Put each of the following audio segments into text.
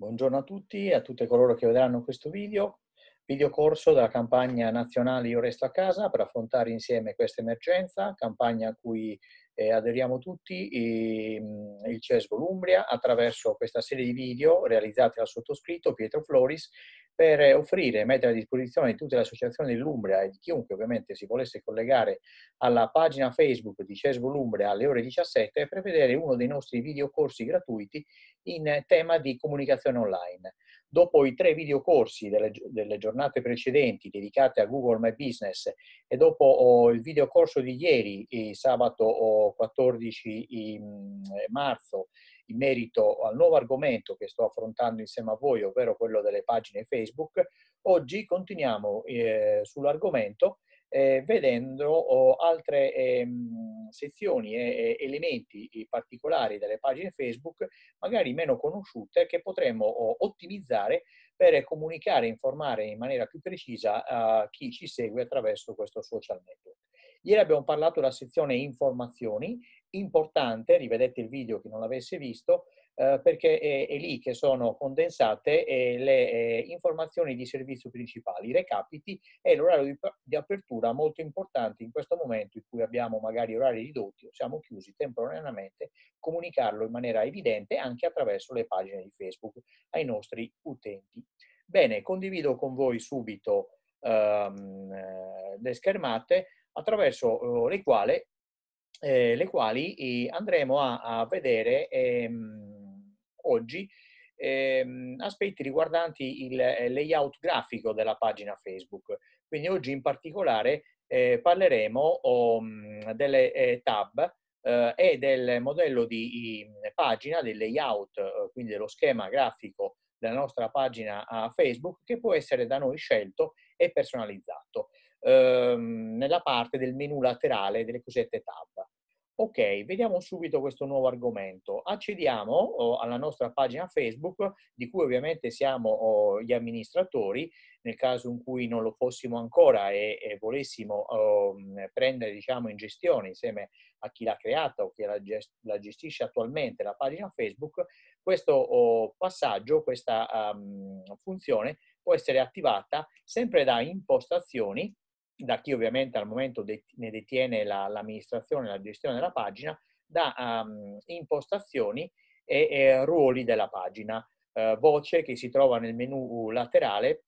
Buongiorno a tutti e a tutte coloro che vedranno questo video. Video corso della campagna nazionale Io Resto a Casa per affrontare insieme questa emergenza, campagna a cui eh, aderiamo tutti, ehm, il CES Volumbria, attraverso questa serie di video realizzati dal sottoscritto Pietro Floris per offrire e mettere a disposizione di tutte le associazioni dell'Umbria e di chiunque ovviamente si volesse collegare alla pagina Facebook di CES Volumbria alle ore 17 per vedere uno dei nostri videocorsi gratuiti in tema di comunicazione online. Dopo i tre videocorsi delle, delle giornate precedenti dedicate a Google My Business e dopo oh, il videocorso di ieri, sabato oh, 14 marzo, in merito al nuovo argomento che sto affrontando insieme a voi, ovvero quello delle pagine Facebook, oggi continuiamo eh, sull'argomento eh, vedendo oh, altre eh, sezioni e elementi particolari delle pagine Facebook, magari meno conosciute, che potremmo oh, ottimizzare per comunicare e informare in maniera più precisa a chi ci segue attraverso questo social network. Ieri abbiamo parlato della sezione informazioni, importante, rivedete il video chi non l'avesse visto, eh, perché è, è, lì che sono condensate eh, le eh, informazioni di servizio principali, i recapiti e l'orario di, di, apertura molto importante in questo momento in cui abbiamo magari orari ridotti o siamo chiusi temporaneamente, comunicarlo in maniera evidente anche attraverso le pagine di Facebook ai nostri utenti. Bene, condivido con voi subito ehm, eh, le schermate attraverso le quali, eh, le quali eh, andremo a, a vedere ehm, oggi ehm, aspetti riguardanti il layout grafico della pagina Facebook. Quindi oggi in particolare eh, parleremo oh, delle eh, tab eh, e del modello di pagina, del layout, eh, quindi dello schema grafico della nostra pagina Facebook che può essere da noi scelto e personalizzato ehm, nella parte del menu laterale delle cosiddette tab. Ok, vediamo subito questo nuovo argomento. Accediamo alla nostra pagina Facebook, di cui ovviamente siamo gli amministratori, nel caso in cui non lo fossimo ancora e, volessimo oh, prendere diciamo, in gestione insieme a chi l'ha creata o chi la, gest la, gestisce attualmente la pagina Facebook, questo passaggio, questa um, funzione può essere attivata sempre da impostazioni da chi ovviamente al momento ne detiene l'amministrazione e la gestione della pagina, da um, impostazioni e, e, ruoli della pagina. Uh, voce che si trova nel menu laterale,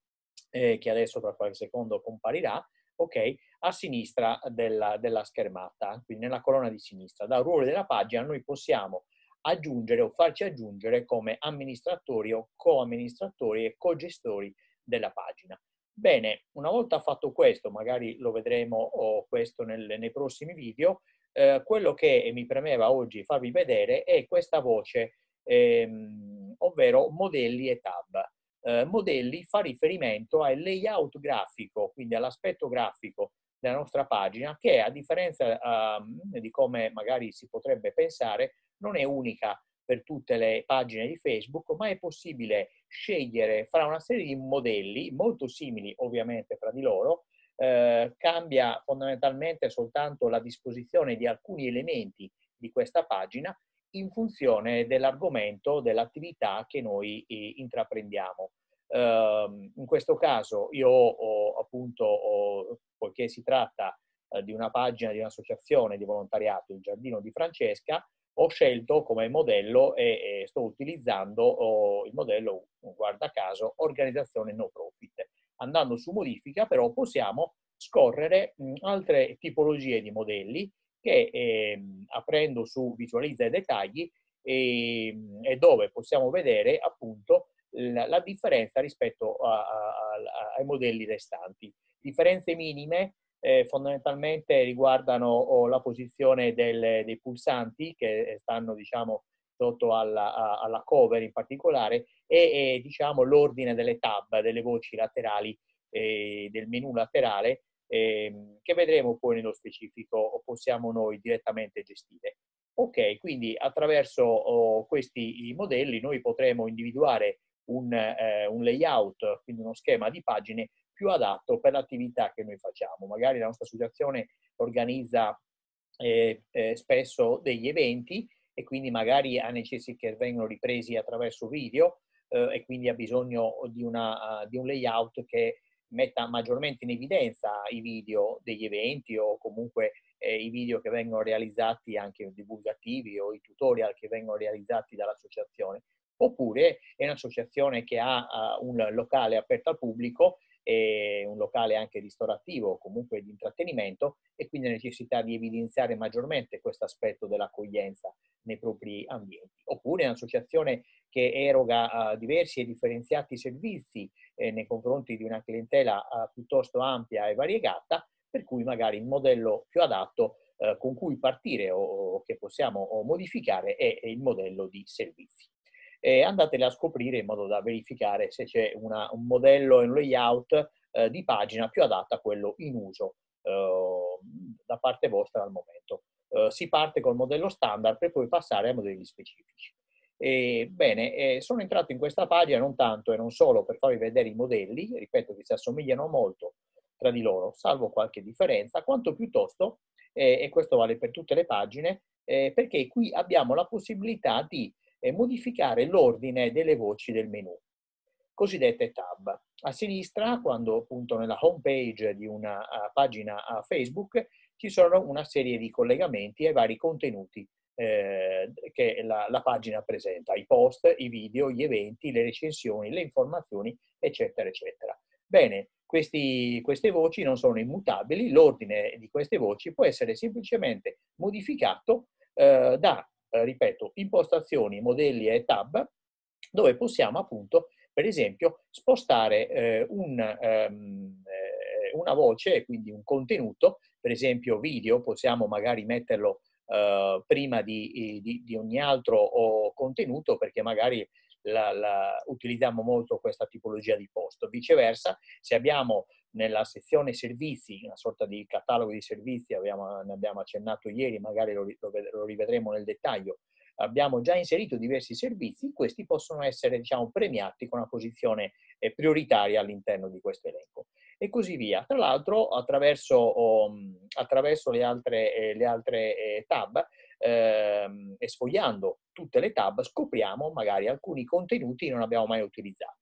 eh, che adesso tra qualche secondo comparirà, ok, a sinistra della, della schermata, quindi nella colonna di sinistra. Da ruoli della pagina noi possiamo aggiungere o farci aggiungere come amministratori o co-amministratori e co-gestori della pagina. Bene, una volta fatto questo, magari lo vedremo o questo nel, nei prossimi video, eh, quello che mi premeva oggi farvi vedere è questa voce, ehm, ovvero modelli e tab. Eh, modelli fa riferimento al layout grafico, quindi all'aspetto grafico della nostra pagina, che a differenza eh, di come magari si potrebbe pensare, non è unica per tutte le pagine di Facebook, ma è possibile scegliere fra una serie di modelli molto simili ovviamente fra di loro, eh, cambia fondamentalmente soltanto la disposizione di alcuni elementi di questa pagina in funzione dell'argomento, dell'attività che noi eh, intraprendiamo. Uh, in questo caso io ho appunto, ho, poiché si tratta uh, di una pagina di un'associazione di volontariato, il Giardino di Francesca, ho scelto come modello e, sto utilizzando il modello, guarda caso, organizzazione no profit. Andando su modifica però possiamo scorrere mh, altre tipologie di modelli che eh, aprendo su visualizza i dettagli e, e, dove possiamo vedere appunto la, la differenza rispetto a, a, a, ai modelli restanti. Differenze minime eh, fondamentalmente riguardano oh, la posizione del, dei pulsanti che stanno diciamo, sotto alla, alla, cover in particolare e, e diciamo, l'ordine delle tab, delle voci laterali eh, del menu laterale eh, che vedremo poi nello specifico o possiamo noi direttamente gestire. Ok, quindi attraverso oh, questi modelli noi potremo individuare un, eh, un layout, quindi uno schema di pagine più adatto per l'attività che noi facciamo. Magari la nostra associazione organizza eh, eh, spesso degli eventi e quindi magari ha necessità che vengano ripresi attraverso video eh, e quindi ha bisogno di, una, uh, di un layout che metta maggiormente in evidenza i video degli eventi o comunque eh, i video che vengono realizzati anche divulgativi o i tutorial che vengono realizzati dall'associazione. Oppure è un'associazione che ha uh, un locale aperto al pubblico e un locale anche ristorativo, comunque di intrattenimento e quindi la necessità di evidenziare maggiormente questo aspetto dell'accoglienza nei propri ambienti. Oppure un'associazione che eroga uh, diversi e differenziati servizi eh, nei confronti di una clientela uh, piuttosto ampia e variegata, per cui magari il modello più adatto uh, con cui partire o, o che possiamo o modificare è, è il modello di servizi e andatele a scoprire in modo da verificare se c'è una, un modello e un layout eh, di pagina più adatto a quello in uso eh, da parte vostra al momento. Eh, si parte col modello standard per poi passare ai modelli specifici. E, bene, sono entrato in questa pagina non tanto e non solo per farvi vedere i modelli, ripeto che si assomigliano molto tra di loro, salvo qualche differenza, quanto piuttosto, eh, e questo vale per tutte le pagine, eh, perché qui abbiamo la possibilità di eh, modificare l'ordine delle voci del menu, cosiddette tab. A sinistra, quando appunto nella home page di una pagina Facebook, ci sono una serie di collegamenti ai vari contenuti eh, che la, la, pagina presenta, i post, i video, gli eventi, le recensioni, le informazioni, eccetera, eccetera. Bene, questi, queste voci non sono immutabili, l'ordine di queste voci può essere semplicemente modificato eh, da eh, ripeto, impostazioni, modelli e tab, dove possiamo appunto, per esempio, spostare eh, un, ehm, eh, una voce, quindi un contenuto, per esempio video, possiamo magari metterlo eh, prima di, di, di, ogni altro contenuto perché magari la, la, utilizziamo molto questa tipologia di post. Viceversa, se abbiamo nella sezione servizi, una sorta di catalogo di servizi, abbiamo, ne abbiamo accennato ieri, magari lo, lo, rivedremo nel dettaglio, abbiamo già inserito diversi servizi, questi possono essere diciamo, premiati con una posizione eh, prioritaria all'interno di questo elenco e così via. Tra l'altro attraverso, um, attraverso, le altre, eh, le altre eh, tab ehm, e sfogliando tutte le tab scopriamo magari alcuni contenuti che non abbiamo mai utilizzato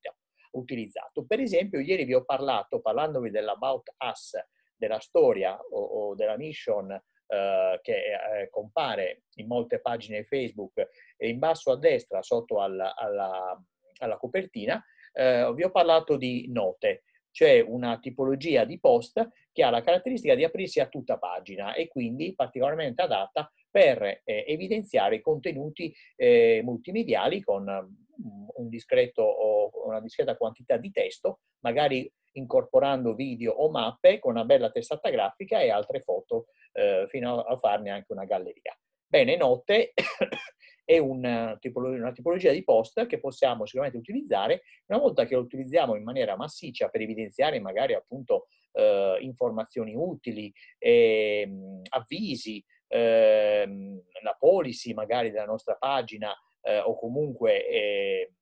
utilizzato. Per esempio, ieri vi ho parlato, parlandovi dell'About Us, della storia o, o della mission eh, che eh, compare in molte pagine Facebook e in basso a destra, sotto alla, alla, alla copertina, eh, vi ho parlato di note cioè una tipologia di post che ha la caratteristica di aprirsi a tutta pagina e quindi particolarmente adatta per eh, evidenziare i contenuti eh, multimediali con mm, un discreto una discreta quantità di testo, magari incorporando video o mappe con una bella testata grafica e altre foto eh, fino a farne anche una galleria. Bene, note è una tipologia, una tipologia, di post che possiamo sicuramente utilizzare una volta che lo utilizziamo in maniera massiccia per evidenziare magari appunto eh, informazioni utili, eh, avvisi, eh, la policy magari della nostra pagina eh, o comunque eh,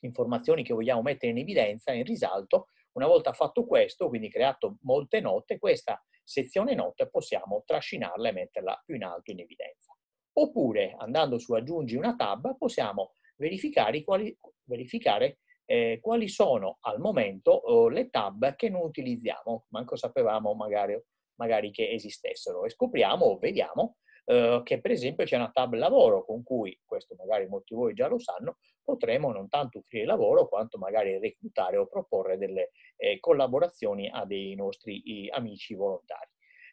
informazioni che vogliamo mettere in evidenza, in risalto, una volta fatto questo, quindi creato molte note, questa sezione note possiamo trascinarla e metterla più in alto in evidenza. Oppure andando su aggiungi una tab possiamo verificare quali, verificare, eh, quali sono al momento oh, le tab che non utilizziamo, manco sapevamo magari, magari che esistessero. E scopriamo o vediamo eh, che per esempio c'è una tab lavoro con cui, questo magari molti di voi già lo sanno, potremo non tanto offrire lavoro quanto magari reclutare o proporre delle eh, collaborazioni a dei nostri i, amici volontari.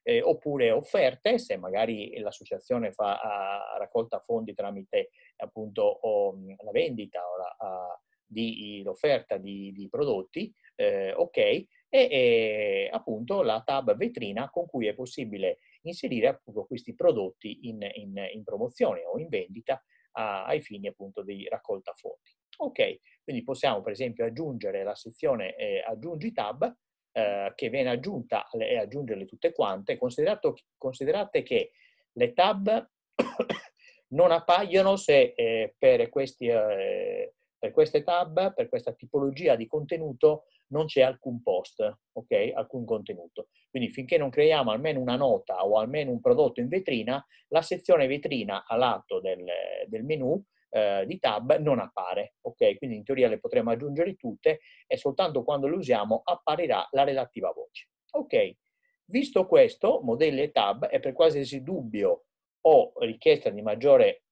Eh, oppure offerte, se magari l'associazione fa a, raccolta fondi tramite appunto o, la vendita o la, a, di, l'offerta di, di prodotti, eh, ok, e, e, appunto la tab vetrina con cui è possibile inserire appunto questi prodotti in, in, in promozione o in vendita a, ai fini appunto di raccolta fondi. Ok, quindi possiamo per esempio aggiungere la sezione eh, aggiungi tab eh, che viene aggiunta e aggiungerle tutte quante, considerate che le tab non appaiono se eh, per, questi, eh, per queste tab, per questa tipologia di contenuto, non c'è alcun post, ok? Alcun contenuto. Quindi finché non creiamo almeno una nota o almeno un prodotto in vetrina, la sezione vetrina a lato del, del menu eh, di tab non appare, ok? Quindi in teoria le potremo aggiungere tutte e soltanto quando le usiamo apparirà la relativa voce. Ok, visto questo, modelli e tab, e per qualsiasi dubbio o richiesta di maggiore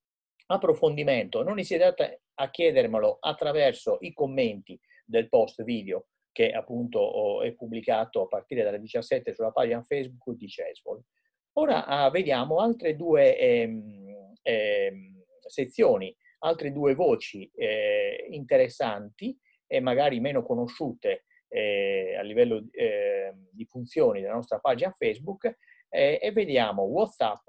approfondimento, non esitate a chiedermelo attraverso i commenti del post video che appunto è pubblicato a partire dalle 17 sulla pagina Facebook di Cesvol. Ora ah, vediamo altre due ehm, ehm, sezioni, altre due voci eh, interessanti e magari meno conosciute eh, a livello eh, di funzioni della nostra pagina Facebook eh, e vediamo WhatsApp,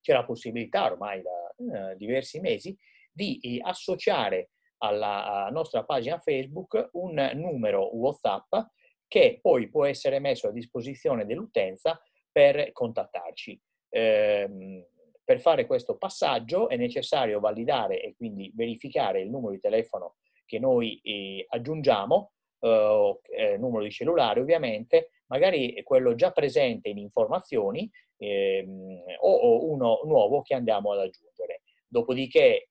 c'è la possibilità ormai da eh, diversi mesi di eh, associare alla nostra pagina Facebook un numero WhatsApp che poi può essere messo a disposizione dell'utenza per contattarci. Eh, per fare questo passaggio è necessario validare e quindi verificare il numero di telefono che noi eh, aggiungiamo, eh, numero di cellulare ovviamente, magari quello già presente in informazioni ehm, o uno nuovo che andiamo ad aggiungere. Dopodiché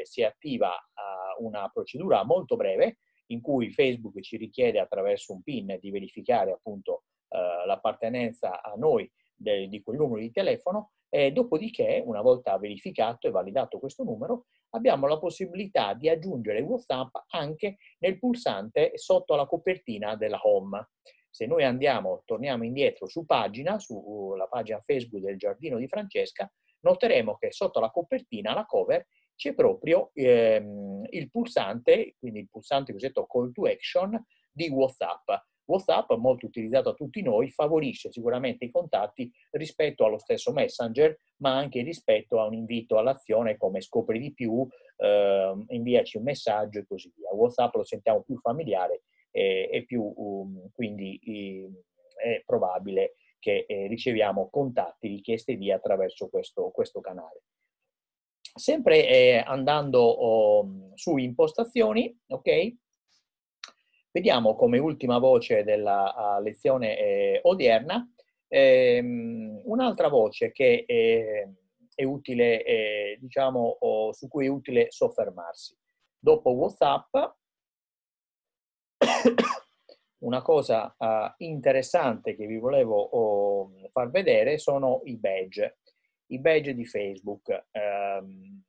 eh, si attiva uh, una procedura molto breve in cui Facebook ci richiede attraverso un PIN di verificare appunto uh, l'appartenenza a noi de, di quel numero di telefono e dopodiché, una volta verificato e validato questo numero, abbiamo la possibilità di aggiungere WhatsApp anche nel pulsante sotto la copertina della home. Se noi andiamo, torniamo indietro su pagina, sulla pagina Facebook del Giardino di Francesca, noteremo che sotto la copertina, la cover, c'è proprio ehm, il pulsante, quindi il pulsante cosiddetto call to action di WhatsApp. WhatsApp, molto utilizzato da tutti noi, favorisce sicuramente i contatti rispetto allo stesso Messenger, ma anche rispetto a un invito all'azione come scopri di più, eh, inviaci un messaggio e così via. WhatsApp lo sentiamo più familiare e, e più, um, quindi um, è probabile che eh, riceviamo contatti, richieste via attraverso questo, questo canale. Sempre eh, andando oh, su impostazioni, ok? Vediamo come ultima voce della lezione eh, odierna ehm, un'altra voce che è, è utile, eh, diciamo, oh, su cui è utile soffermarsi. Dopo WhatsApp una cosa uh, interessante che vi volevo uh, far vedere sono i badge, i badge di Facebook. Um,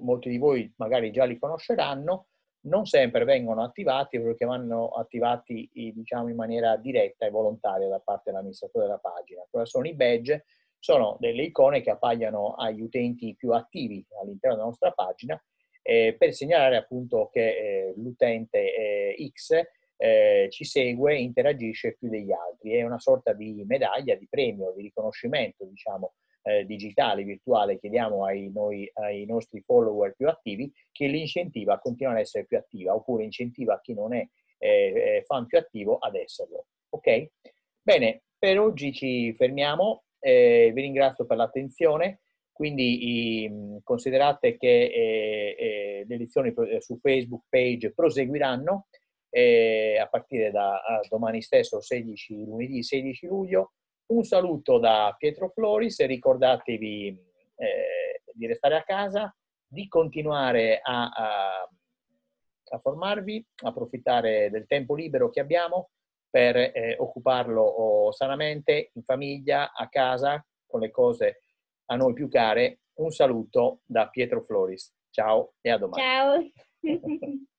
molti di voi magari già li conosceranno, non sempre vengono attivati perché vanno attivati diciamo, in maniera diretta e volontaria da parte dell'amministratore della pagina. Cosa sono i badge? Sono delle icone che appaiono agli utenti più attivi all'interno della nostra pagina eh, per segnalare appunto che eh, l'utente eh, X eh, ci segue interagisce più degli altri. È una sorta di medaglia, di premio, di riconoscimento, diciamo, eh, digitale, virtuale che diamo ai, noi, ai, nostri follower più attivi, che li incentiva a continuare ad essere più attiva, oppure incentiva chi non è eh, fan più attivo ad esserlo. Ok? Bene, per oggi ci fermiamo, eh, vi ringrazio per l'attenzione. Quindi i, considerate che eh, eh, le lezioni su Facebook page proseguiranno eh, a partire da domani stesso, 16, lunedì 16 luglio. Un saluto da Pietro Floris ricordatevi eh, di restare a casa, di continuare a, a, a, formarvi, approfittare del tempo libero che abbiamo per eh, occuparlo oh, sanamente in famiglia, a casa, con le cose a noi più care. Un saluto da Pietro Floris. Ciao e a domani. Ciao.